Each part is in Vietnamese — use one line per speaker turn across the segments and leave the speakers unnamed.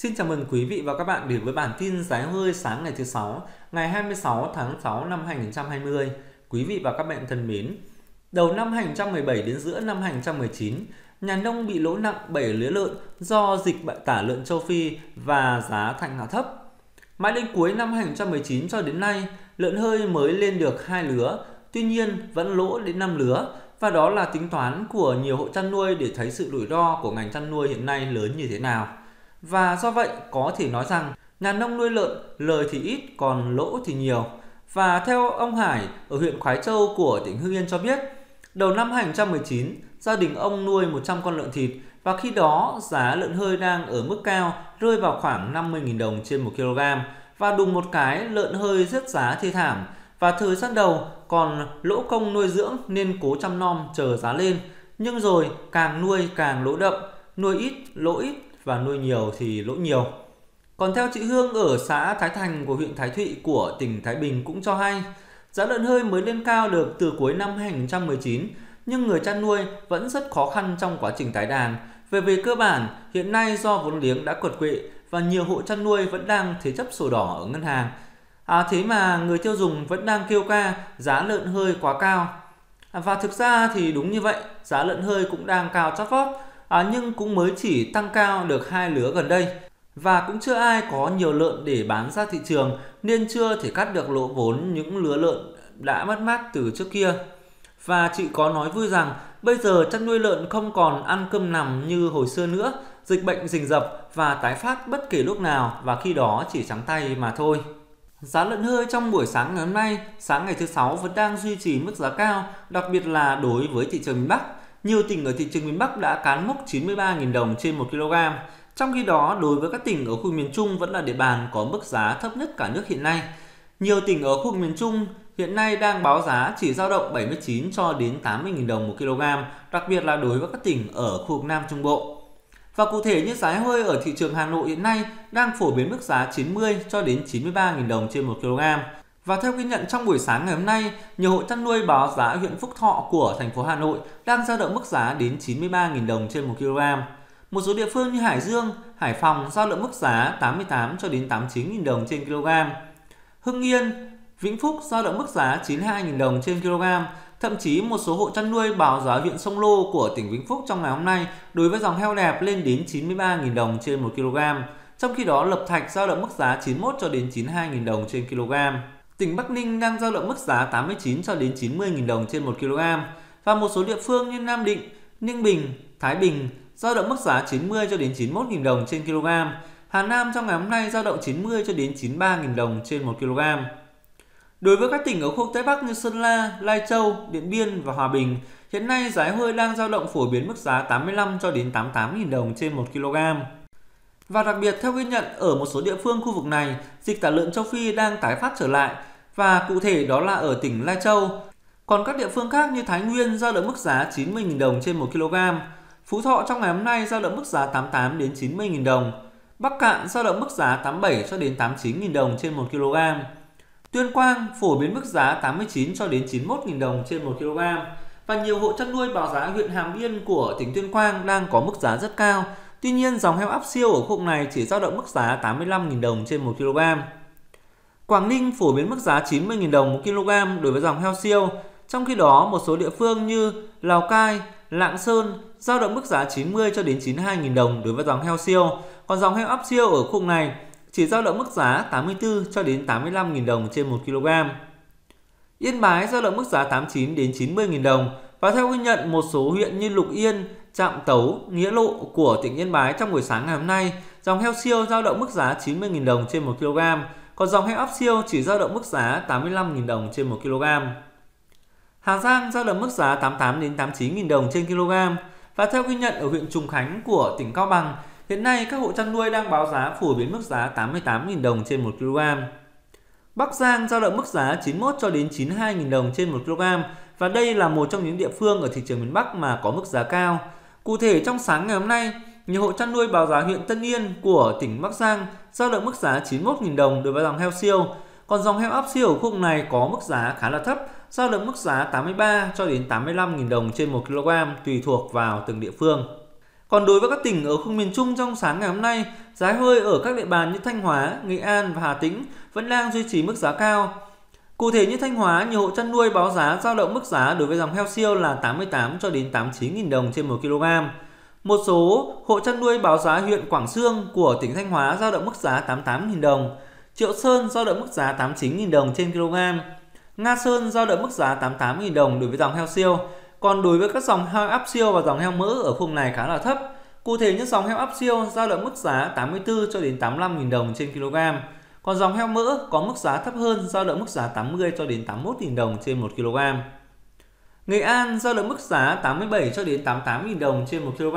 Xin chào mừng quý vị và các bạn đến với bản tin giá hơi sáng ngày thứ sáu, ngày 26 tháng 6 năm 2020. Quý vị và các bạn thân mến, đầu năm 2017 đến giữa năm 2019, nhà nông bị lỗ nặng 7 lứa lợn do dịch bệnh tả lợn châu Phi và giá thành hạ thấp. Mãi đến cuối năm 2019 cho đến nay, lợn hơi mới lên được hai lứa, tuy nhiên vẫn lỗ đến 5 lứa và đó là tính toán của nhiều hộ chăn nuôi để thấy sự rủi ro của ngành chăn nuôi hiện nay lớn như thế nào. Và do vậy có thể nói rằng nhà nông nuôi lợn lời thì ít còn lỗ thì nhiều. Và theo ông Hải ở huyện Khói Châu của tỉnh Hưng Yên cho biết, đầu năm 2019, gia đình ông nuôi 100 con lợn thịt và khi đó giá lợn hơi đang ở mức cao rơi vào khoảng 50.000 đồng trên 1 kg. Và đùng một cái lợn hơi rất giá thê thảm. Và thời gian đầu còn lỗ công nuôi dưỡng nên cố chăm nom chờ giá lên. Nhưng rồi càng nuôi càng lỗ đậm nuôi ít lỗ ít và nuôi nhiều thì lỗ nhiều còn theo chị Hương ở xã Thái Thành của huyện Thái Thụy của tỉnh Thái Bình cũng cho hay giá lợn hơi mới lên cao được từ cuối năm 2019 nhưng người chăn nuôi vẫn rất khó khăn trong quá trình tái đàn. Về về cơ bản, hiện nay do vốn liếng đã quật quỵ và nhiều hộ chăn nuôi vẫn đang thế chấp sổ đỏ ở ngân hàng. À, thế mà người tiêu dùng vẫn đang kêu ca giá lợn hơi quá cao. À, và thực ra thì đúng như vậy, giá lợn hơi cũng đang cao chót vót, à, nhưng cũng mới chỉ tăng cao được hai lứa gần đây. Và cũng chưa ai có nhiều lợn để bán ra thị trường nên chưa thể cắt được lỗ vốn những lứa lợn đã mất mát từ trước kia. Và chị có nói vui rằng bây giờ chăn nuôi lợn không còn ăn cơm nằm như hồi xưa nữa, dịch bệnh rình rập và tái phát bất kể lúc nào và khi đó chỉ trắng tay mà thôi. Giá lợn hơi trong buổi sáng ngày hôm nay, sáng ngày thứ sáu vẫn đang duy trì mức giá cao, đặc biệt là đối với thị trường miền Bắc. Nhiều tỉnh ở thị trường miền Bắc đã cán mốc 93.000 đồng trên 1 kg. Trong khi đó, đối với các tỉnh ở khu miền Trung vẫn là địa bàn có mức giá thấp nhất cả nước hiện nay. Nhiều tỉnh ở khu miền Trung hiện nay đang báo giá chỉ dao động 79 cho đến 80.000 đồng một kg, đặc biệt là đối với các tỉnh ở khu vực Nam Trung Bộ. Và cụ thể như giá hơi ở thị trường Hà Nội hiện nay đang phổ biến mức giá 90 cho đến 93.000 đồng trên 1 kg. Và theo ghi nhận trong buổi sáng ngày hôm nay, nhiều hộ chăn nuôi báo giá huyện Phúc Thọ của thành phố Hà Nội đang dao động mức giá đến 93.000 đồng trên 1 kg. Một số địa phương như Hải Dương, Hải Phòng giao động mức giá 88 cho đến 89.000 đồng trên kg. Hưng Yên, Vĩnh Phúc giao động mức giá 92.000 đồng trên kg Thậm chí một số hộ chăn nuôi báo giá huyện Sông Lô của tỉnh Vĩnh Phúc trong ngày hôm nay đối với dòng heo đẹp lên đến 93.000 đồng trên 1 kg. Trong khi đó Lập Thạch giao động mức giá 91 cho đến 92.000 đồng trên kg. Tỉnh Bắc Ninh đang giao động mức giá 89 cho đến 90.000 đồng trên 1 kg. Và một số địa phương như Nam Định, Ninh Bình, Thái Bình giao động mức giá 90 cho đến 91.000 đồng trên kg. Hà Nam trong ngày hôm nay giao động 90 cho đến 93.000 đồng trên 1 kg. Đối với các tỉnh ở khu Tây Bắc như Sơn La, Lai Châu, Điện Biên và Hòa Bình, hiện nay giá hơi đang giao động phổ biến mức giá 85 cho đến 88.000 đồng trên 1 kg. Và đặc biệt theo ghi nhận ở một số địa phương khu vực này, dịch tả lợn châu Phi đang tái phát trở lại và cụ thể đó là ở tỉnh Lai Châu. Còn các địa phương khác như Thái Nguyên giao động mức giá 90.000 đồng trên 1 kg. Phú Thọ trong ngày hôm nay giao động mức giá 88 đến 90.000 đồng. Bắc Cạn giao động mức giá 87 cho đến 89.000 đồng trên 1 kg. Tuyên Quang phổ biến mức giá 89 cho đến 91.000 đồng trên 1 kg và nhiều hộ chăn nuôi báo giá huyện Hàm Yên của tỉnh Tuyên Quang đang có mức giá rất cao. Tuy nhiên, dòng heo áp siêu ở khu vực này chỉ dao động mức giá 85.000 đồng trên 1 kg. Quảng Ninh phổ biến mức giá 90.000 đồng một kg đối với dòng heo siêu. Trong khi đó, một số địa phương như Lào Cai, Lạng Sơn giao động mức giá 90 cho đến 92.000 đồng đối với dòng heo siêu. Còn dòng heo áp siêu ở khu này chỉ giao động mức giá 84 cho đến 85.000 đồng trên 1 kg. Yên Bái giao động mức giá 89 đến 90.000 đồng và theo ghi nhận một số huyện như Lục Yên, Trạm Tấu, Nghĩa Lộ của tỉnh Yên Bái trong buổi sáng ngày hôm nay, dòng heo siêu giao động mức giá 90.000 đồng trên 1 kg, còn dòng heo áp siêu chỉ dao động mức giá 85.000 đồng trên 1 kg. Hà Giang dao động mức giá 88 đến 89.000 đồng trên kg và theo ghi nhận ở huyện Trùng Khánh của tỉnh Cao Bằng Hiện nay các hộ chăn nuôi đang báo giá phổ biến mức giá 88.000 đồng trên 1 kg. Bắc Giang giao động mức giá 91 cho đến 92.000 đồng trên 1 kg và đây là một trong những địa phương ở thị trường miền Bắc mà có mức giá cao. Cụ thể trong sáng ngày hôm nay, nhiều hộ chăn nuôi báo giá huyện Tân Yên của tỉnh Bắc Giang giao động mức giá 91.000 đồng đối với dòng heo siêu, còn dòng heo áp siêu ở khu vực này có mức giá khá là thấp, giao động mức giá 83 cho đến 85.000 đồng trên 1 kg tùy thuộc vào từng địa phương. Còn đối với các tỉnh ở khu miền Trung trong sáng ngày hôm nay, giá hơi ở các địa bàn như Thanh Hóa, Nghệ An và Hà Tĩnh vẫn đang duy trì mức giá cao. Cụ thể như Thanh Hóa, nhiều hộ chăn nuôi báo giá giao động mức giá đối với dòng heo siêu là 88 cho đến 89.000 đồng trên 1 kg. Một số hộ chăn nuôi báo giá huyện Quảng Sương của tỉnh Thanh Hóa giao động mức giá 88.000 đồng. Triệu Sơn giao động mức giá 89.000 đồng trên kg. Nga Sơn giao động mức giá 88.000 đồng đối với dòng heo siêu. Còn đối với các dòng heo áp siêu và dòng heo mỡ ở khung này khá là thấp. Cụ thể những dòng heo áp siêu giao động mức giá 84 cho đến 85.000 đồng trên kg. Còn dòng heo mỡ có mức giá thấp hơn giao động mức giá 80 cho đến 81.000 đồng trên 1 kg. Nghệ An giao động mức giá 87 cho đến 88.000 đồng trên 1 kg.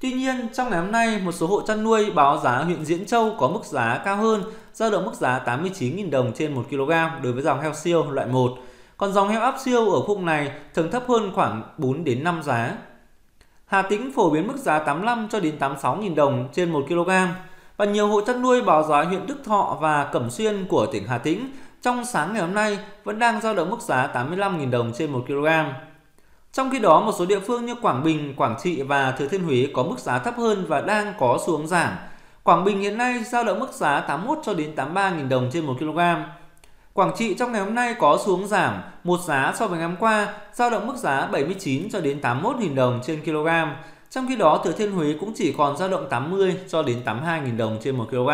Tuy nhiên, trong ngày hôm nay, một số hộ chăn nuôi báo giá huyện Diễn Châu có mức giá cao hơn, giao động mức giá 89.000 đồng trên 1 kg đối với dòng heo siêu loại 1. Còn dòng heo áp siêu ở khung này thường thấp hơn khoảng 4 đến 5 giá. Hà Tĩnh phổ biến mức giá 85 cho đến 86.000 đồng trên 1 kg. Và nhiều hộ chăn nuôi báo giá huyện Đức Thọ và Cẩm Xuyên của tỉnh Hà Tĩnh trong sáng ngày hôm nay vẫn đang giao động mức giá 85.000 đồng trên 1 kg. Trong khi đó, một số địa phương như Quảng Bình, Quảng Trị và Thừa Thiên Huế có mức giá thấp hơn và đang có xu hướng giảm. Quảng Bình hiện nay giao động mức giá 81 cho đến 83.000 đồng trên 1 kg. Quảng Trị trong ngày hôm nay có xuống giảm một giá so với ngày hôm qua, giao động mức giá 79 cho đến 81.000 đồng trên kg. Trong khi đó, Thừa Thiên Huế cũng chỉ còn giao động 80 cho đến 82.000 đồng trên 1 kg.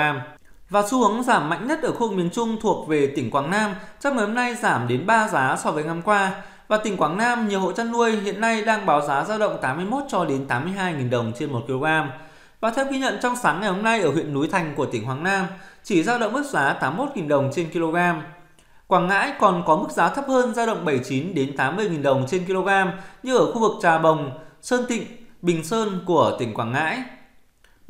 Và xu hướng giảm mạnh nhất ở khu vực miền Trung thuộc về tỉnh Quảng Nam, trong ngày hôm nay giảm đến 3 giá so với năm qua. Và tỉnh Quảng Nam, nhiều hộ chăn nuôi hiện nay đang báo giá dao động 81 cho đến 82.000 đồng trên 1 kg. Và theo ghi nhận trong sáng ngày hôm nay ở huyện núi Thành của tỉnh Quảng Nam, chỉ dao động mức giá 81.000 đồng trên kg. Quảng Ngãi còn có mức giá thấp hơn dao động 79 đến 80.000 đồng trên kg như ở khu vực Trà Bồng, Sơn Tịnh, Bình Sơn của tỉnh Quảng Ngãi.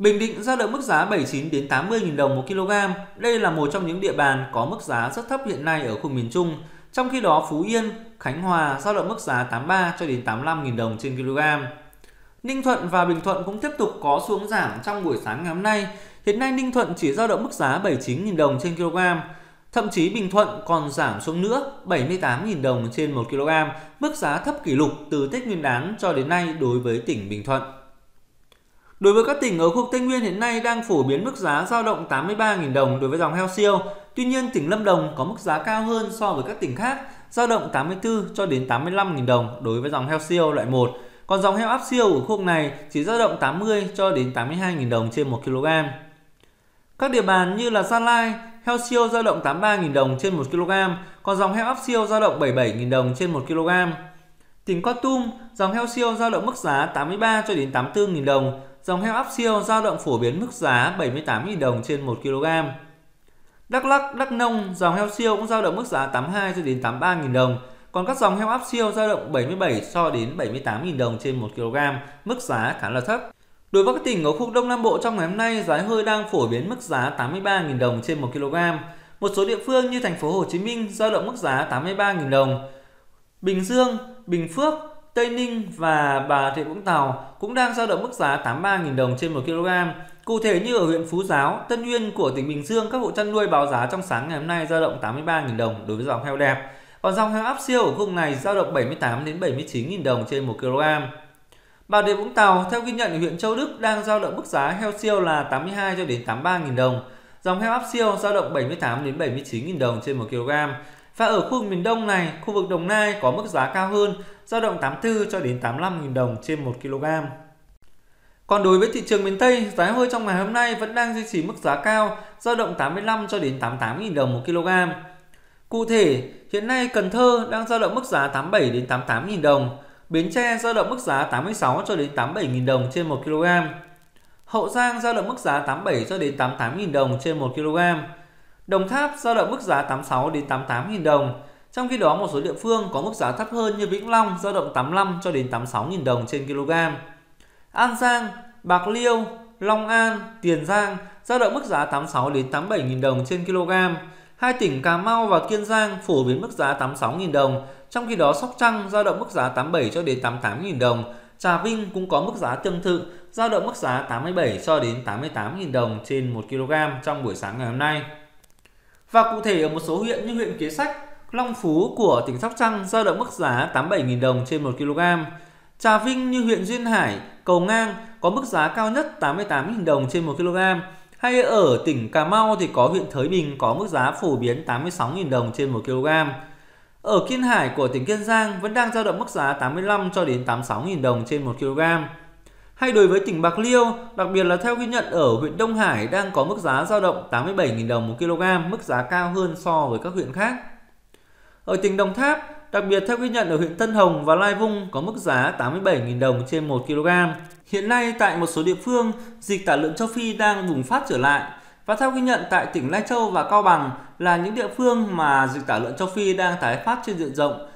Bình Định giao động mức giá 79 đến 80.000 đồng một kg. Đây là một trong những địa bàn có mức giá rất thấp hiện nay ở khu miền Trung. Trong khi đó Phú Yên, Khánh Hòa giao động mức giá 83 cho đến 85.000 đồng trên kg. Ninh Thuận và Bình Thuận cũng tiếp tục có xuống giảm trong buổi sáng ngày hôm nay. Hiện nay Ninh Thuận chỉ giao động mức giá 79.000 đồng trên kg. Thậm chí Bình Thuận còn giảm xuống nữa 78.000 đồng trên 1 kg, mức giá thấp kỷ lục từ Tết Nguyên đán cho đến nay đối với tỉnh Bình Thuận. Đối với các tỉnh ở khu vực Tây Nguyên hiện nay đang phổ biến mức giá dao động 83.000 đồng đối với dòng heo siêu. Tuy nhiên tỉnh Lâm Đồng có mức giá cao hơn so với các tỉnh khác, dao động 84 cho đến 85.000 đồng đối với dòng heo siêu loại 1. Còn dòng heo áp siêu ở khu vực này chỉ dao động 80 cho đến 82.000 đồng trên 1 kg. Các địa bàn như là Gia Lai, heo siêu dao động 83.000 đồng trên 1 kg, còn dòng heo áp siêu dao động 77.000 đồng trên 1 kg. Tỉnh Con Tum, dòng heo siêu dao động mức giá 83 cho đến 84.000 đồng, dòng heo áp siêu dao động phổ biến mức giá 78.000 đồng trên 1 kg. Đắk Lắk, Đắk Nông, dòng heo siêu cũng dao động mức giá 82 cho đến 83.000 đồng, còn các dòng heo áp siêu dao động 77 so đến 78.000 đồng trên 1 kg, mức giá khá là thấp. Đối với các tỉnh ở khu Đông Nam Bộ trong ngày hôm nay, giá hơi đang phổ biến mức giá 83.000 đồng trên 1 kg. Một số địa phương như thành phố Hồ Chí Minh dao động mức giá 83.000 đồng. Bình Dương, Bình Phước, Tây Ninh và Bà Rịa Vũng Tàu cũng đang dao động mức giá 83.000 đồng trên 1 kg. Cụ thể như ở huyện Phú Giáo, Tân Uyên của tỉnh Bình Dương, các hộ chăn nuôi báo giá trong sáng ngày hôm nay dao động 83.000 đồng đối với dòng heo đẹp. Còn dòng heo áp siêu ở vùng này dao động 78 đến 79.000 đồng trên 1 kg. Bà Rịa Vũng Tàu theo ghi nhận ở huyện Châu Đức đang dao động mức giá heo siêu là 82 cho đến 83.000 đồng. Dòng heo áp siêu dao động 78 đến 79.000 đồng trên 1 kg. Và ở khu vực miền Đông này, khu vực Đồng Nai có mức giá cao hơn, dao động 84 cho đến 85.000 đồng trên 1 kg. Còn đối với thị trường miền Tây, giá hơi trong ngày hôm nay vẫn đang duy trì mức giá cao, dao động 85 cho đến 88.000 đồng 1 kg. Cụ thể, hiện nay Cần Thơ đang dao động mức giá 87 đến 88.000 đồng, Bến Tre dao động mức giá 86 cho đến 87.000 đồng trên 1 kg. Hậu Giang dao động mức giá 87 cho đến 88.000 đồng trên 1 kg. Đồng Tháp giao động mức giá 86 đến 88.000 đồng. Trong khi đó một số địa phương có mức giá thấp hơn như Vĩnh Long giao động 85 cho đến 86.000 đồng trên kg. An Giang, Bạc Liêu, Long An, Tiền Giang giao động mức giá 86 đến 87.000 đồng trên kg. Hai tỉnh Cà Mau và Kiên Giang phổ biến mức giá 86.000 đồng, trong khi đó Sóc Trăng giao động mức giá 87 cho đến 88.000 đồng. Trà Vinh cũng có mức giá tương tự, giao động mức giá 87 cho đến 88.000 đồng trên 1 kg trong buổi sáng ngày hôm nay. Và cụ thể ở một số huyện như huyện Kế Sách, Long Phú của tỉnh Sóc Trăng giao động mức giá 87.000 đồng trên 1 kg. Trà Vinh như huyện Duyên Hải, Cầu Ngang có mức giá cao nhất 88.000 đồng trên 1 kg. Hay ở tỉnh Cà Mau thì có huyện Thới Bình có mức giá phổ biến 86.000 đồng trên 1 kg. Ở Kiên Hải của tỉnh Kiên Giang vẫn đang giao động mức giá 85 cho đến 86.000 đồng trên 1 kg. Hay đối với tỉnh Bạc Liêu, đặc biệt là theo ghi nhận ở huyện Đông Hải đang có mức giá dao động 87.000 đồng một kg, mức giá cao hơn so với các huyện khác. Ở tỉnh Đồng Tháp, đặc biệt theo ghi nhận ở huyện Tân Hồng và Lai Vung có mức giá 87.000 đồng trên 1 kg. Hiện nay tại một số địa phương, dịch tả lợn châu Phi đang bùng phát trở lại. Và theo ghi nhận tại tỉnh Lai Châu và Cao Bằng là những địa phương mà dịch tả lợn châu Phi đang tái phát trên diện rộng,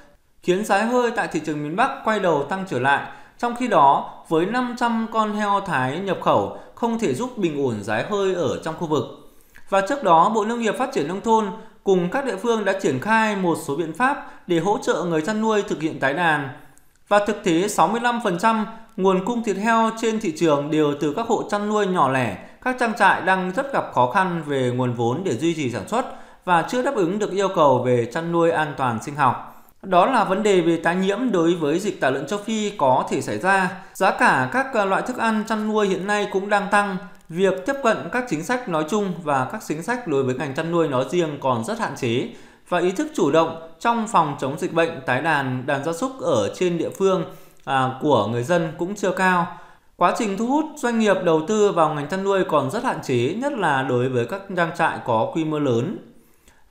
khiến giá hơi tại thị trường miền Bắc quay đầu tăng trở lại trong khi đó, với 500 con heo Thái nhập khẩu không thể giúp bình ổn giá hơi ở trong khu vực. Và trước đó, Bộ Nông nghiệp Phát triển Nông thôn cùng các địa phương đã triển khai một số biện pháp để hỗ trợ người chăn nuôi thực hiện tái đàn. Và thực tế 65% nguồn cung thịt heo trên thị trường đều từ các hộ chăn nuôi nhỏ lẻ, các trang trại đang rất gặp khó khăn về nguồn vốn để duy trì sản xuất và chưa đáp ứng được yêu cầu về chăn nuôi an toàn sinh học. Đó là vấn đề về tái nhiễm đối với dịch tả lợn châu Phi có thể xảy ra. Giá cả các ờ, loại thức ăn chăn nuôi hiện nay cũng đang tăng. Việc tiếp cận các chính sách nói chung và các chính sách đối với ngành chăn nuôi nói riêng còn rất hạn chế và ý thức chủ động trong phòng chống dịch bệnh tái đàn đàn gia súc ở trên địa phương à, của người dân cũng chưa cao. Quá trình thu hút doanh nghiệp đầu tư vào ngành chăn nuôi còn rất hạn chế, nhất là đối với các trang trại có quy mô lớn.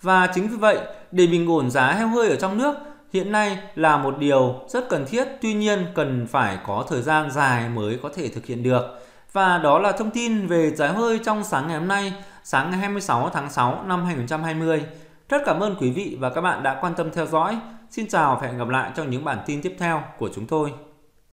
Và chính vì vậy, để bình ổn giá heo hơi ở trong nước, hiện nay là một điều rất cần thiết, tuy nhiên cần phải có thời gian dài mới có thể thực hiện được. Và đó là thông tin về giá hơi trong sáng ngày hôm nay, sáng ngày 26 tháng 6 năm 2020. Rất cảm ơn quý vị và các bạn đã quan tâm theo dõi. Xin chào và hẹn gặp lại trong những bản tin tiếp theo của chúng tôi.